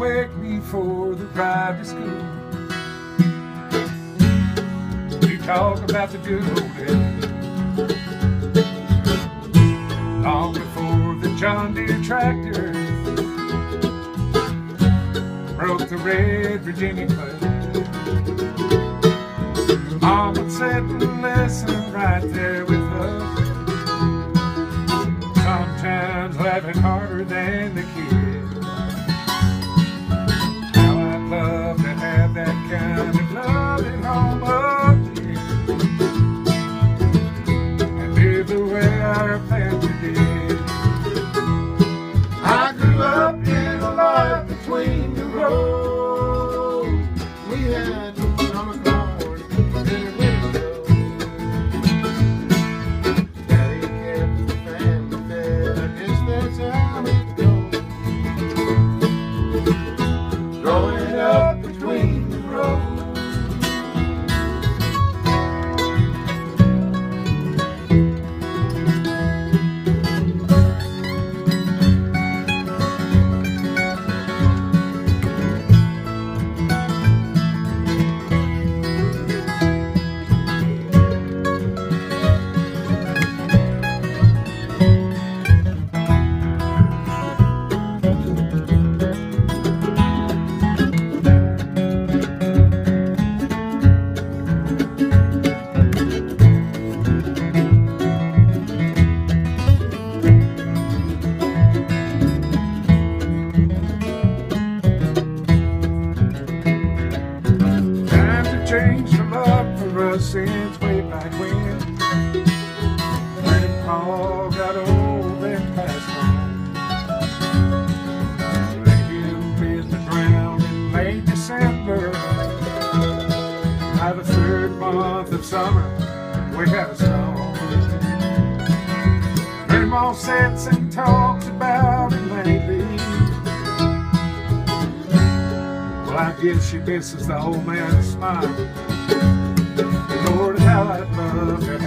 wake me for the ride to school. We talk about the good old days. Long before the John Deere tractor broke the red Virginia clay. Mom would sit and listen right there with Time to change for us since way back when. Paul got old and passed on. Radio business round in late December. By the third month of summer, we had a storm. Grandma sits and talks about it lately. I guess she misses the old man's smile. Lord, how I'd love to